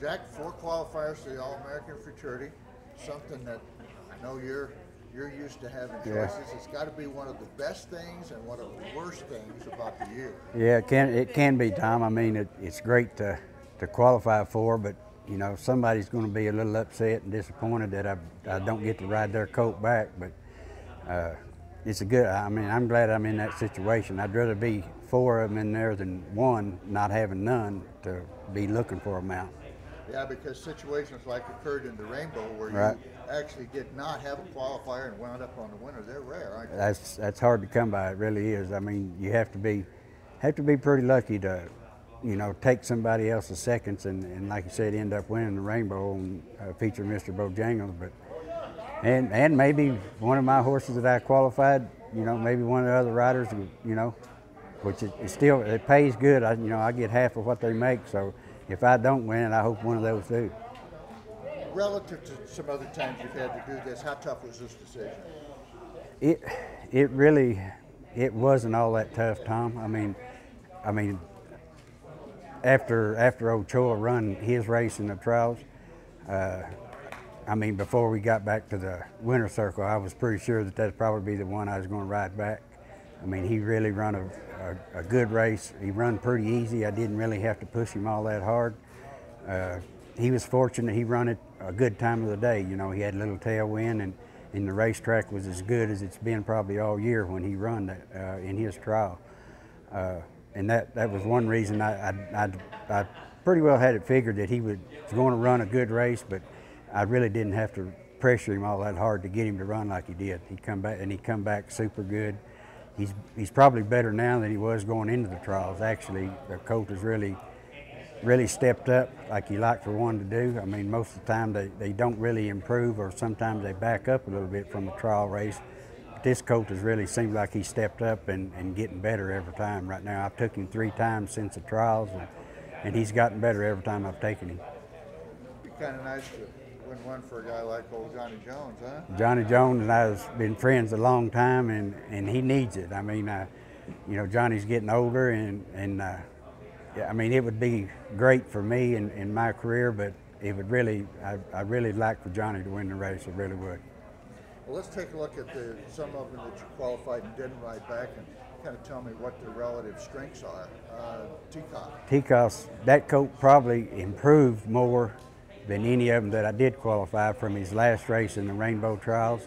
Jack, four qualifiers to the All-American Futurity, something that I know you're you're used to having Yeah. choices. It's got to be one of the best things and one of the worst things about the year. Yeah, it can it can be, Tom. I mean, it, it's great to to qualify for, but you know, somebody's going to be a little upset and disappointed that I I don't get to ride their coat back. But uh, it's a good. I mean, I'm glad I'm in that situation. I'd rather be four of them in there than one not having none to be looking for a mount. Yeah, because situations like occurred in the Rainbow where Right. you actually did not have a qualifier and wound up on the winner, they're rare? That's that's hard to come by. It really is. I mean, you have to be have to be pretty lucky to, you know, take somebody else's seconds and, and like you said, end up winning the rainbow and uh, feature Mr. Bojangles. But and and maybe one of my horses that I qualified, you know, maybe one of the other riders, you know, which it still it pays good. I you know I get half of what they make. So if I don't win, it, I hope one of those do. Relative to some other times you've had to do this, how tough was this decision? It it really it wasn't all that tough, Tom. I mean, I mean, after after Ochoa run his race in the trials, uh, I mean, before we got back to the winner circle, I was pretty sure that that'd probably be the one I was going to ride back. I mean, he really run a, a, a good race. He run pretty easy. I didn't really have to push him all that hard. Uh, he was fortunate. He run it a good time of the day. You know, he had a little tailwind, and, and the racetrack was as good as it's been probably all year when he run that uh, in his trial. Uh, and that, that was one reason I, I, I, I pretty well had it figured that he was going to run a good race, but I really didn't have to pressure him all that hard to get him to run like he did. He come back and he come back super good. He's he's probably better now than he was going into the trials. Actually, the colt has really really stepped up like you like for one to do. I mean, most of the time they, they don't really improve, or sometimes they back up a little bit from a trial race. But this colt has really seemed like he stepped up and, and getting better every time. Right now, I've took him three times since the trials, and, and he's gotten better every time I've taken him. Be kind of nice to win one for a guy like old Johnny Jones, huh? Johnny Jones and I have been friends a long time, and, and he needs it. I mean, uh, you know, Johnny's getting older, and and uh, yeah, I mean, it would be great for me in, in my career, but it would really, I, I really like for Johnny to win the race. I really would. Well, let's take a look at the some of them that you qualified and didn't ride back, and kind of tell me what the relative strengths are. Uh. Tikos, that coat probably improved more than any of them that I did qualify from his last race in the Rainbow Trials.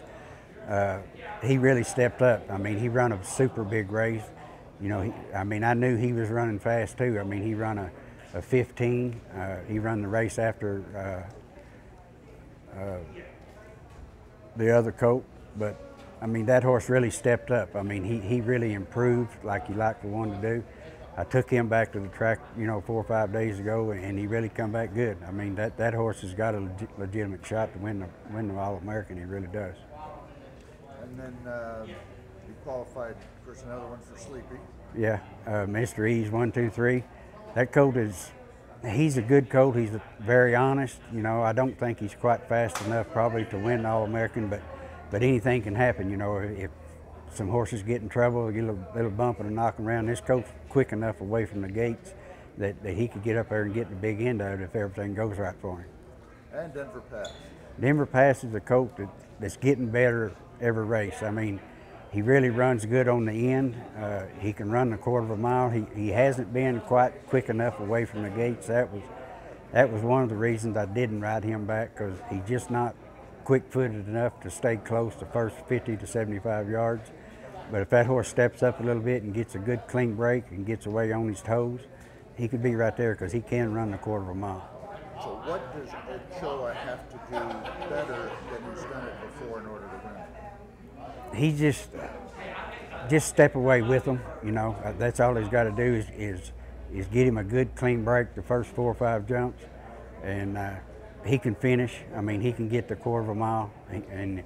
Uh, he really stepped up. I mean, he ran a super big race. You know, he, I mean, I knew he was running fast too. I mean, he ran a, a 15. Uh, he ran the race after uh, uh, the other coat, but I mean, that horse really stepped up. I mean, he, he really improved like he liked for one to do. I took him back to the track, you know, four or five days ago, and he really come back good. I mean, that, that horse has got a legi- legitimate shot to win the win the All American. He really does. And then uh, you qualified, of course, another one for Sleepy. Yeah, uh, Mr. E's one, two, three. That colt is, he's a good colt. He's very honest. You know, I don't think he's quite fast enough probably to win the All American, but but anything can happen. You know, if some horses get in trouble, get a little, little bumping and knocking around, this colt's quick enough away from the gates that, that he could get up there and get the big end of it if everything goes right for him. And Denver Pass. Denver Pass is a colt that, that's getting better every race. I mean, he really runs good on the end. Uh, he can run a quarter of a mile. He, he hasn't been quite quick enough away from the gates. That was that was one of the reasons I didn't ride him back because he's just not quick-footed enough to stay close the first 50 to 75 yards. But if that horse steps up a little bit and gets a good clean break and gets away on his toes, he could be right there because he can run a quarter of a mile. So what does Ochoa have to do better than he's done it before in order to win? he just just step away with him. You know, Uh, that's all he's got to do is, is is get him a good clean break the first four or five jumps, and uh, he can finish. I mean, he can get the quarter of a mile, and and,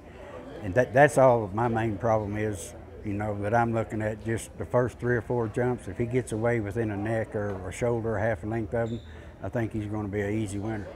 and that that's all my main problem is. You know that I'm looking at just the first three or four jumps. If he gets away within a neck or a shoulder, half a length of them, I think he's going to be an easy winner.